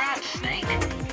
Rat Snake.